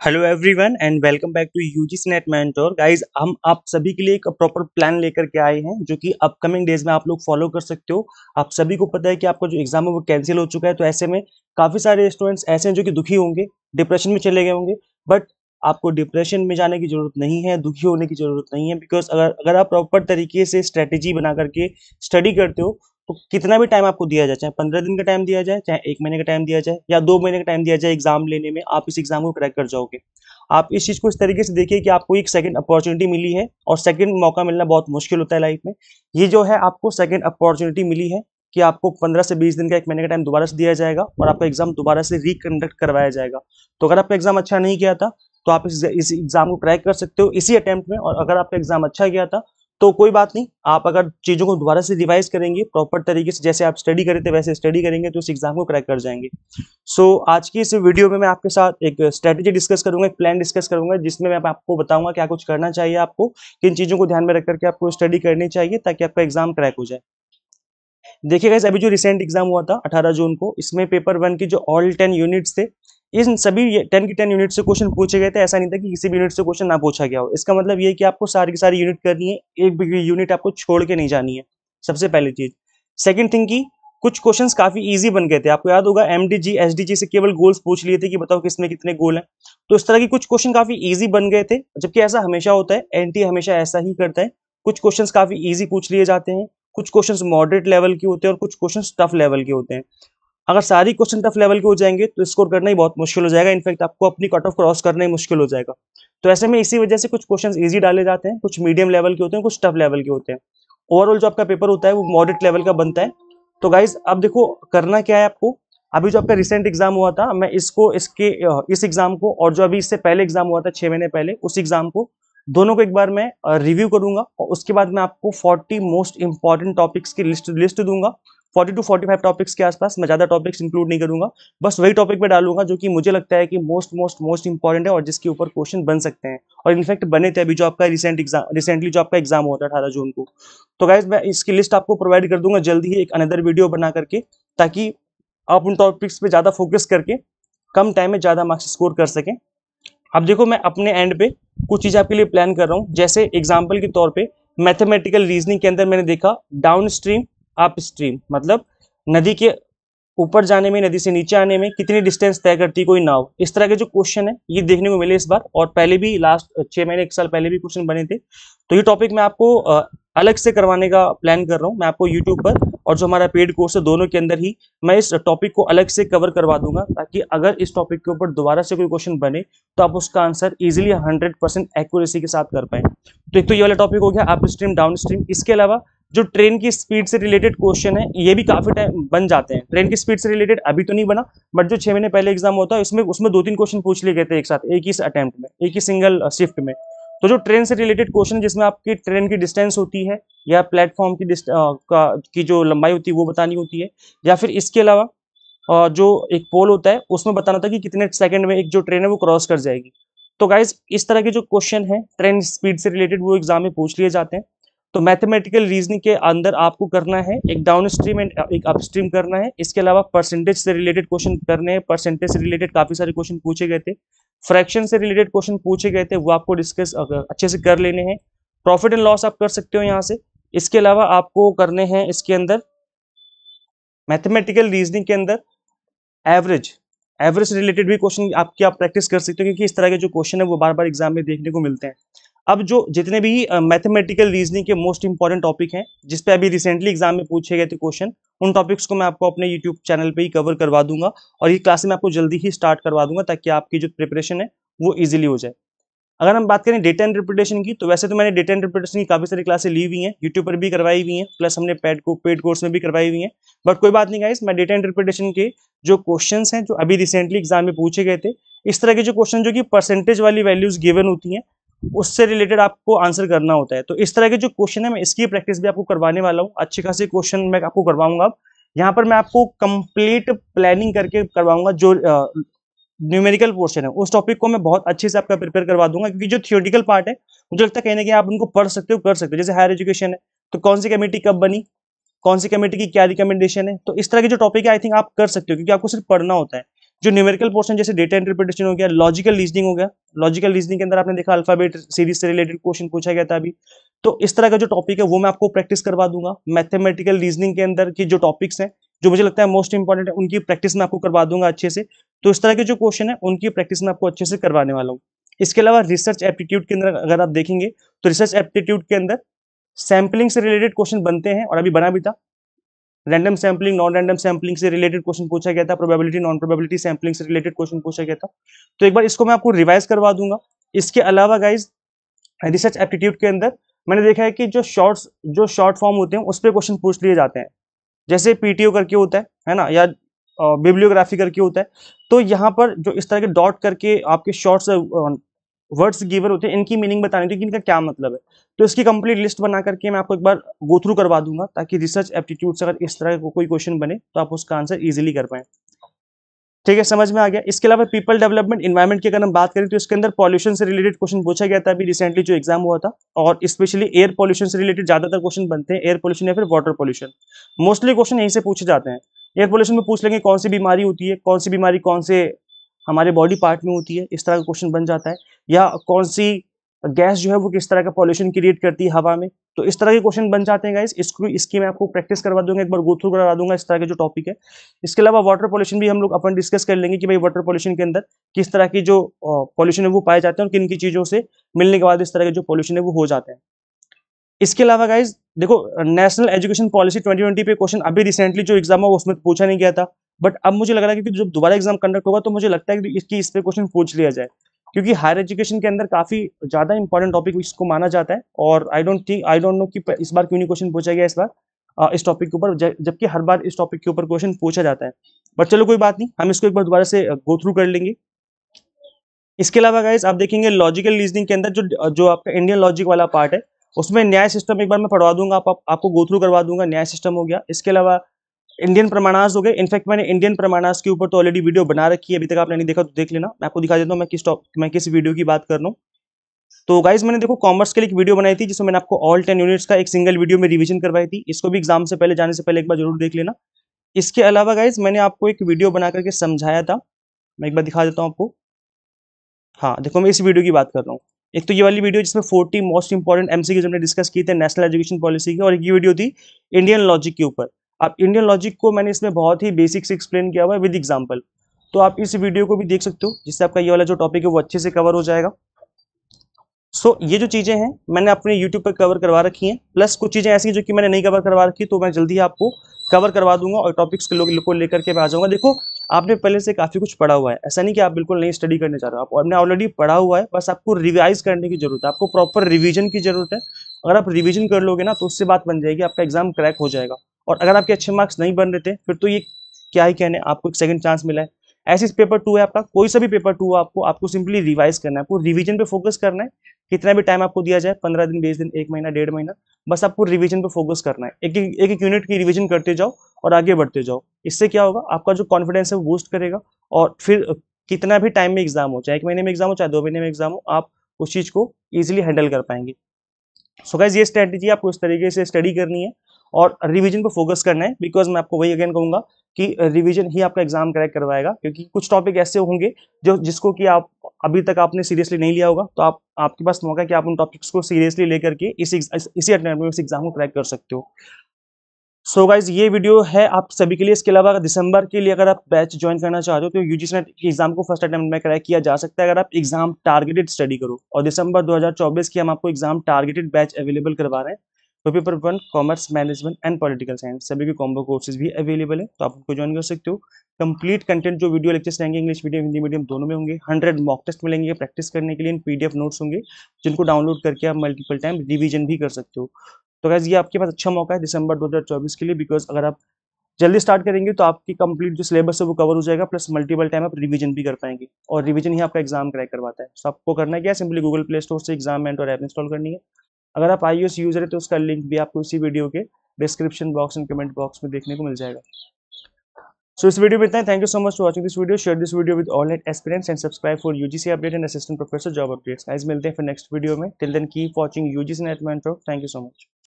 Hello everyone and welcome back to UGC NET mentor guys हम आप सभी के लिए एक प्रॉपर प्लान लेकर के आए हैं, जो कि अपकमिंग डेज़ में आप लोग फॉलो कर सकते हो। आप सभी को पता है कि आपका जो एग्ज़ाम है वो कैंसिल हो चुका है तो ऐसे में काफ़ी सारे स्टूडेंट्स ऐसे हैं जो कि दुखी होंगे डिप्रेशन में चले गए होंगे। बट आपको डिप्रेशन में जाने की ज़रूरत नहीं है, दुखी होने की ज़रूरत नहीं है बिकॉज़ अगर अगर आप प्रॉपर तरीके से स्ट्रेटेजी बना करके स्टडी करते हो तो कितना भी टाइम आपको दिया जाए, चाहे पंद्रह दिन का टाइम दिया जाए, चाहे एक महीने का टाइम दिया जाए, या दो महीने का टाइम दिया जाए एग्ज़ाम लेने में, आप इस एग्ज़ाम को क्रैक कर जाओगे। आप इस चीज़ को इस तरीके से देखिए कि आपको एक सेकंड अपॉर्चुनिटी मिली है, और सेकंड मौका मिलना बहुत मुश्किल होता है लाइफ में। ये जो है आपको सेकंड अपॉर्चुनिटी मिली है कि आपको 15 से 20 दिन का एक महीने का टाइम दोबारा से दिया जाएगा, और आपका एग्ज़ाम दोबारा से रिकंडक्ट करवाया जाएगा। तो अगर आपका एग्ज़ाम अच्छा नहीं किया था तो आप इस एग्ज़ाम को क्रैक कर सकते हो इसी अटेम्प्ट में, और अगर आपका एग्ज़ाम अच्छा गया था तो कोई बात नहीं आप अगर चीज़ों को दोबारा से रिवाइज करेंगे प्रॉपर तरीके से जैसे आप स्टडी करे थे वैसे स्टडी करेंगे तो उस एग्ज़ाम को क्रैक कर जाएँगे। सो so, आज की इस वीडियो में मैं आपके साथ एक स्ट्रेटेजी डिस्कस करूँगा एक प्लान डिस्कस करूँगा जिसमें मैं आपको बताऊँगा क्या कुछ करना चाहिए आपको किन चीज़ों को ध्यान में रख करके आपको स्टडी करनी चाहिए ताकि आपका एग्ज़ाम क्रैक हो जाए। देखिए गैस अभी जो रिसेंट एग्ज़ाम हुआ था 18 जून को इसमें पेपर वन की जो ऑल टेन यूनिट्स थे इन सभी टेन की टेन यूनिट से क्वेश्चन पूछे गए थे, ऐसा नहीं था कि किसी भी यूनिट से क्वेश्चन ना पूछा गया हो। इसका मतलब ये कि आपको सारी की सारी यूनिट करनी है, एक भी यूनिट आपको छोड़ के नहीं जानी है, सबसे पहली चीज़। सेकेंड थिंग की कुछ क्वेश्चंस काफ़ी इजी बन गए थे। आपको याद होगा एम डी से केवल गोल्स पूछ लिए थे कि बताओ किसमें कितने गोल हैं। तो इस तरह की कुछ क्वेश्चन काफ़ी इजी बन गए थे, जबकि ऐसा हमेशा होता है एनटी हमेशा ऐसा ही करता है। कुछ क्वेश्चंस काफ़ी इजी पूछ लिए जाते हैं, कुछ क्वेश्चंस मॉडरेट लेवल के होते हैं और कुछ क्वेश्चंस टफ लेवल के होते हैं। अगर सारी क्वेश्चन टफ लेवल के हो जाएँगे तो स्कोर करना ही बहुत मुश्किल हो जाएगा। इनफैक्ट आपको अपनी कट ऑफ़ क्रॉस करना ही मुश्किल हो जाएगा। तो ऐसे में इसी वजह से कुछ क्वेश्चन ईजी डाले जाते हैं। कुछ मीडियम लेवल के होते हैं, कुछ टफ लेवल के होते हैं। ओवरऑल जो आपका पेपर होता है, वो मॉडरेट लेवल का बनता है। तो गाइज़ अब देखो, करना क्या है आपको? अभी जो आपका रिसेंट एग्ज़ाम हुआ था, मैं इसको, इसके, इस एग्ज़ाम को और जो अभी इससे पहले एग्ज़ाम हुआ था, छह महीने पहले, उस एग्ज़ाम को दोनों को एक बार मैं रिव्यू करूँगा और उसके बाद मैं आपको 40 मोस्ट इंपॉर्टेंट टॉपिक्स की लिस्ट लिस्ट दूँगा। 40 टू 45 टॉपिक्स के आसपास मैं ज़्यादा टॉपिक्स इंक्लूड नहीं करूँगा। बस वही टॉपिक पे डालूँगा जो कि मुझे लगता है कि मोस्ट मोस्ट मोस्ट इंपॉर्टेंट है और जिसके ऊपर क्वेश्चन बन सकते हैं। और इनफैक्ट बने थे अभी जो आपका रिसेंट एग्ज़ाम रिसेंटली जो आपका एग्ज़ाम हुआ था अठारह जून को। तो गाइज़ मैं इसकी लिस्ट आपको प्रोवाइड कर दूँगा जल्दी ही एक अनदर वीडियो बना करके, ताकि आप उन टॉपिक्स पे ज़्यादा फोकस करके कम टाइम में ज़्यादा मार्क्स स्कोर कर सकें। अब देखो मैं अपने एंड पे कुछ चीज़ आपके लिए प्लान कर रहा हूँ। जैसे एग्ज़ाम्पल के तौर पे मैथमेटिकल रीजनिंग के अंदर मैंने देखा डाउन स्ट्रीम अप स्ट्रीम मतलब नदी के ऊपर जाने में, नदी से नीचे आने में कितनी डिस्टेंस तय करती कोई नाव? इस तरह के जो क्वेश्चन है, ये देखने को मिले इस बार और पहले भी लास्ट छह महीने, एक साल पहले भी क्वेश्चन बने थे। तो ये टॉपिक मैं आपको अलग से करवाने का प्लान कर रहा हूँ। मैं आपको यूट्यूब पर और जो हमारा पेड कोर्स है, दोनों के अंदर ही मैं इस टॉपिक को अलग से कवर करवा दूँगा ताकि अगर इस टॉपिक के ऊपर दोबारा से कोई क्वेश्चन बने तो आप उसका आंसर इजीली 100 परसेंट एक्यूरेसी के साथ कर पाए। तो एक तो ये वाला टॉपिक हो गया अप स्ट्रीम डाउन स्ट्रीम इसके अलावा जो ट्रेन की स्पीड से रिलेटेड क्वेश्चन है, ये भी काफ़ी टाइम बन जाते हैं। ट्रेन की स्पीड से रिलेटेड अभी तो नहीं बना बट जो छह महीने पहले एग्ज़ाम होता है, उसमें उसमें दो तीन क्वेश्चन पूछ लिए गए थे एक साथ, एक ही अटेम्प्ट में, एक ही सिंगल शिफ्ट में। तो जो ट्रेन से रिलेटेड क्वेश्चन जिसमें आपकी ट्रेन की डिस्टेंस होती है, या प्लेटफॉर्म की का, की जो लंबाई होती है, वो बतानी होती है, या फिर इसके अलावा जो एक पोल होता है, उसमें बताना था कि कितने सेकंड में एक जो ट्रेन है, वो क्रॉस कर जाएगी। तो गाइज़ इस तरह के जो क्वेश्चन है ट्रेन स्पीड से रिलेटेड वो एग्ज़ाम में पूछ लिए जाते हैं। तो मैथमेटिकल रीजनिंग के अंदर आपको करना है, एक डाउन स्ट्रीम एंड एक अप स्ट्रीम करना है। इसके अलावा परसेंटेज से रिलेटेड क्वेश्चन करने हैं। परसेंटेज से रिलेटेड काफ़ी सारे क्वेश्चन पूछे गए थे। फ्रैक्शन से रिलेटेड क्वेश्चन पूछे गए थे। वो आपको डिस्कस अच्छे से कर लेने हैं। प्रॉफिट एंड लॉस आप कर सकते हो यहाँ से। इसके अलावा आपको करने हैं इसके अंदर मैथमेटिकल रीजनिंग के अंदर एवरेज एवरेज रिलेटेड भी क्वेश्चन आपकी आप प्रैक्टिस कर सकते हो, क्योंकि इस तरह के जो क्वेश्चन है, वो बार बार एग्ज़ाम में देखने को मिलते हैं। अब जो जितने भी मैथमेटिकल रीजनिंग के मोस्ट इंपॉर्टेंट टॉपिक हैं, जिस पे अभी रिसेंटली एग्ज़ाम में पूछे गए थे क्वेश्चन उन टॉपिक्स को मैं आपको अपने यूट्यूब चैनल पे ही कवर करवा दूँगा और ये क्लास में आपको जल्दी ही स्टार्ट करवा दूँगा ताकि आपकी जो प्रिपरेशन है, वो ईजिली हो जाए। अगर हम बात करें डेटा इंटरप्रिटेशन की तो वैसे तो मैंने डेटा इंटरप्रिटेशन की काफ़ी सारी क्लासें ली हुई हैं यूट्यूब पर भी करवाई हुई हैं प्लस हमने पेड को पेड कोर्स में भी करवाई हुई हैं। बट कोई बात नहीं गाइस मैं डेटा इंटरप्रिटेशन के जो क्वेश्चन हैं, जो अभी रिसेंटली एग्ज़ाम में पूछे गए थे, इस तरह के जो क्वेश्चन जो कि परसेंटेज वाली वैल्यूज़ गिवन होती हैं उससे रिलेटेड आपको आंसर करना होता है। तो इस तरह के जो क्वेश्चन है, मैं इसकी प्रैक्टिस भी आपको करवाने वाला हूँ। अच्छे खासे क्वेश्चन मैं आपको करवाऊँगा यहाँ पर मैं आपको कंप्लीट प्लानिंग करके करवाऊँगा जो न्यूमेरिकल पोर्शन है। उस टॉपिक को मैं बहुत अच्छे से आपका प्रिपेयर करवा दूँगा, क्योंकि जो थियोटिकल पार्ट है, मुझे लगता है कहीं ना कहीं आप उनको पढ़ सकते हो, कर सकते हो। जैसे हायर एजुकेशन है तो कौन सी कमेटी कब बनी? कौन सी कमेटी की क्या रिकमेंडेशन है? तो इस तरह के जो टॉपिक है आई थिंक आप कर सकते हो, क्योंकि आपको सिर्फ़ पढ़ना होता है। जो न्यूमेरिकल पोर्शन जैसे डेटा इंटरप्रिटेशन हो गया लॉजिकल रीजनिंग हो गया। लॉजिकल रीजनिंग के अंदर आपने देखा अल्फ़ाबेट सीरीज़ से रिलेटेड क्वेश्चन पूछा गया था अभी। तो इस तरह का जो टॉपिक है, वो मैं आपको प्रैक्टिस करवा दूँगा। मैथमेटिकल रीजनिंग के अंदर की जो टॉपिक्स हैं, जो मुझे लगता है मोस्ट इंपॉर्टेंट है, उनकी प्रैक्टिस मैं आपको करवा दूँगा अच्छे से। तो इस तरह के जो क्वेश्चन है, उनकी प्रैक्टिस मैं आपको अच्छे से करवाने वाला हूँ। इसके अलावा रिसर्च एप्टीट्यूड के अंदर अगर आप देखेंगे तो रिसर्च एप्टीट्यूड के अंदर सैम्पलिंग से रिलेटेड क्वेश्चन बनते हैं, और अभी बना भी था। Random sampling non random sampling से रिलेटेड क्वेश्चन पूछा गया था प्रोबेबिलिटी नॉन प्रोबेबिलिटी सैम्पलिंग से रिलेटेड क्वेश्चन पूछा गया था। तो एक बार इसको मैं आपको रिवाइज करवा दूँगा। इसके अलावा गाइज़ रिसर्च एप्टीट्यूड के अंदर मैंने देखा है कि जो शॉर्ट्स जो शॉर्ट फॉर्म होते हैं, उस पर क्वेश्चन पूछ लिए जाते हैं। जैसे पीटीओ करके होता है है ना? या बिब्लियोग्राफी करके होता है। तो यहाँ पर जो इस तरह के डॉट करके आपके शॉर्ट्स वर्ड्स गिवर होते हैं, इनकी मीनिंग बतानी थी कि इनका क्या मतलब है। तो इसकी कंप्लीट लिस्ट बना करके मैं आपको एक बार गो थ्रू करवा दूँगा, ताकि रिसर्च एप्टीट्यूड से अगर इस तरह का को, कोई क्वेश्चन बने तो आप उसका आंसर इजीली कर पाए। ठीक है, समझ में आ गया? इसके अलावा पीपल डेवलपमेंट इन्वायरमेंट की अगर हम बात करें तो इसके अंदर पॉल्यूशन से रिलेटेड क्वेश्चन पूछा गया था अभी रिसेंटली जो एग्ज़ाम हुआ था, और स्पेशली एयर पॉल्यूशन से रिलेटेड ज़्यादातर क्वेश्चन बनते हैं एयर पॉल्यूशन या फिर वाटर पॉल्यूशन मोस्टली क्वेश्चन यहीं से पूछे जाते हैं। एयर पॉल्यूशन में पूछ लेंगे कौन सी बीमारी होती है, कौन सी बीमारी कौन से हमारे बॉडी पार्ट में होती है, इस तरह का क्वेश्चन बन जाता है। या कौन सी गैस जो है वो किस तरह का पॉल्यूशन क्रिएट करती है हवा में? तो इस तरह के क्वेश्चन बन जाते हैं गाइस इसको, इसकी मैं आपको प्रैक्टिस करवा दूँगा, एक बार गो थ्रू करवा दूँगा इस तरह के जो टॉपिक है। इसके अलावा वाटर पॉल्यूशन भी हम लोग अपन डिस्कस कर लेंगे कि भाई वाटर पॉल्यूशन के अंदर किस तरह की जो पॉल्यूशन है वो पाए जाते हैं और किन की चीज़ों से मिलने के बाद इस तरह के जो पॉल्यूशन है वो हो जाते हैं। इसके अलावा गाइज़ देखो नेशनल एजुकेशन पॉलिसी 2020 पे क्वेश्चन अभी रिसेंटली जो एग्ज़ाम हुआ उसमें पूछा नहीं गया था। बट अब मुझे लग रहा है कि जब दोबारा एग्ज़ाम कंडक्ट होगा तो मुझे लगता है कि इसकी इस पे क्वेश्चन पूछ लिया जाए। क्योंकि हायर एजुकेशन के अंदर काफ़ी ज़्यादा इंपॉर्टेंट टॉपिक इसको माना जाता है और I don't think I don't know कि इस बार क्यों नहीं क्वेश्चन पूछा गया इस बार इस टॉपिक के ऊपर जबकि हर बार इस टॉपिक के ऊपर क्वेश्चन पूछा जाता है। बट चलो कोई बात नहीं हम इसको एक बार दोबारा से गो थ्रू कर लेंगे। इसके अलावा गाइज़ आप देखेंगे लॉजिकल रीजनिंग के अंदर जो जो आपका इंडियन लॉजिक वाला पार्ट है उसमें न्याय सिस्टम एक बार मैं पढ़वा दूँगा आप, आप, आपको गो थ्रू करवा दूँगा न्याय सिस्टम हो गया। इसके अलावा इंडियन प्रमाणास हो गए। इनफैक्ट मैंने इंडियन प्रमाणास के ऊपर तो ऑलरेडी वीडियो बना रखी है। अभी तक आपने नहीं देखा तो देख लेना। मैं आपको दिखा देता हूँ मैं किस टॉप मैं किस वीडियो की बात कर रहा हूँ। तो गाइज़ मैंने देखो कॉमर्स के लिए एक वीडियो बनाई थी, जिसमें मैंने आपको ऑल टेन यूनिट्स का एक सिंगल वीडियो में रिविजन करवाई थी। इसको भी एग्ज़ाम से पहले, जाने से पहले एक बार ज़रूर देख लेना। इसके अलावा गाइज़ मैंने आपको एक वीडियो बना करके समझाया था। मैं एक बार दिखा देता हूँ आपको। हाँ देखो मैं इस वीडियो की बात कर रहा हूँ। एक तो ये वाली वीडियो जिसमें 40 मोस्ट इंपॉर्टेंट एमसीक्यूज हमने डिस्कस किए थे नेशनल एजुकेशन पॉलिसी की, और एक ये वीडियो थी इंडियन लॉजिक के ऊपर। अब इंडियन लॉजिक को मैंने इसमें बहुत ही बेसिक से एक्सप्लेन किया हुआ है विद एग्ज़ाम्पल तो आप इस वीडियो को भी देख सकते हो जिससे आपका ये वाला जो टॉपिक है वो अच्छे से कवर हो जाएगा. सो so, ये जो चीज़ें हैं मैंने अपने यूट्यूब पर कवर करवा रखी हैं. प्लस कुछ चीज़ें ऐसी हैं जो कि मैंने नहीं कवर करवा रखी तो मैं जल्दी आपको कवर करवा दूँगा और टॉपिक्स के लोग को लेकर के मैं आ जाऊँगा. देखो आपने पहले से काफ़ी कुछ पढ़ा हुआ है. ऐसा नहीं कि आप बिल्कुल नहीं स्टडी करने जा रहे हो. आप आपने ऑलरेडी पढ़ा हुआ है बस आपको रिवाइज करने की ज़रूरत है. आपको प्रॉपर रिविजन की ज़रूरत है. अगर आप रिविजन कर लोगे ना तो उससे बात बन जाएगी आपका एग्ज़ाम क्रैक हो जाएगा. और अगर आपके अच्छे मार्क्स नहीं बन रहे थे, फिर तो ये क्या ही कहने, आपको एक सेकंड चांस मिला है। ऐसे पेपर टू है आपका, कोई सा भी पेपर टू है आपको आपको सिंपली रिवाइज करना है, आपको रिवीजन पे फोकस करना है, कितना भी टाइम आपको दिया जाए, पंद्रह दिन, बीस दिन, एक महीना, डेढ़ महीना, बस आपको रिवीजन पे फोकस करना है। एक एक एक यूनिट की रिवीजन करते जाओ और आगे बढ़ते जाओ। इससे क्या होगा, आपका जो कॉन्फिडेंस है वो बूस्ट करेगा और फिर कितना भी टाइम में एग्ज़ाम हो, चाहे एक महीने में एग्ज़ाम हो, चाहे दो महीने में एग्ज़ाम हो, आप उस चीज़ को ईजिली हैंडल कर पाएँगे। सो so गैस ये स्ट्रेटेजी आपको इस तरीके से स्टडी करनी है। और रिवीजन पे फोकस करना है बिकॉज़ मैं आपको वही अगेन कहूँगा कि रिवीजन ही आपका एग्ज़ाम क्रैक करवाएगा, क्योंकि कुछ टॉपिक ऐसे होंगे जो, जिसको कि आप अभी तक आपने सीरियसली नहीं लिया होगा तो आप, आपके पास मौका है कि आप उन टॉपिक्स को सीरियसली लेकर के इस, इसी अटेम्प्ट में इस एग्ज़ाम को क्रैक कर सकते हो। सो so गाइज़ ये वीडियो है आप सभी के लिए। इसके अलावा दिसंबर के लिए अगर आप बैच ज्वाइन करना चाहते हो तो यूजीसी नेट एग्ज़ाम को फ़र्स्ट अटेम्प्ट में क्रैक किया जा सकता है, अगर आप एग्ज़ाम टारगेटेड स्टडी करो। और दिसंबर 2024 की हम आपको एग्ज़ाम टारगेटेड बैच अवेलेबल करवा रहे हैं। तो paper one commerce management and political science सभी के कॉम्बो कोर्सेज भी अवेलेबल है तो आप उनको ज्वाइन कर सकते हो। कंप्लीट कंटेंट जो वीडियो लेक्चर्स रहेंगे इंग्लिश मीडियम हिंदी मीडियम दोनों में होंगे। हंड्रेड मॉक टेस्ट मिलेंगे प्रैक्टिस करने के लिए पीडीएफ नोट्स होंगे, जिनको डाउनलोड करके आप मल्टीपल टाइम रिविजन भी कर सकते हो। तो गैस ये आपके पास अच्छा मौका है दिसंबर 2024 के लिए बिकॉज़ अगर आप जल्दी स्टार्ट करेंगे तो आपकी कंप्लीट जो सिलेबस है, वो कवर हो जाएगा प्लस मल्टीपल टाइम आप रिवीजन भी कर पाएँगे। और रिवीजन ही आपका एग्ज़ाम क्रैक करवाता है। सो आपको करना क्या सिंपली गूगल प्ले स्टोर से एग्ज़ाम एंड और ऐप इंस्टॉल करनी है। अगर आप आई यूज़र है तो उसका लिंक भी आपको इसी वीडियो के description box and comment box में देखने को मिल जाएगा। सो so, इस वीडियो में इतना thank you so much for watching this video share this video with all experience and subscribe for UGC update and assistant professor job updates आज मिलते हैं फिर नेक्स्ट वीडियो में। Till then keep watching UGC NET mentor thank you so much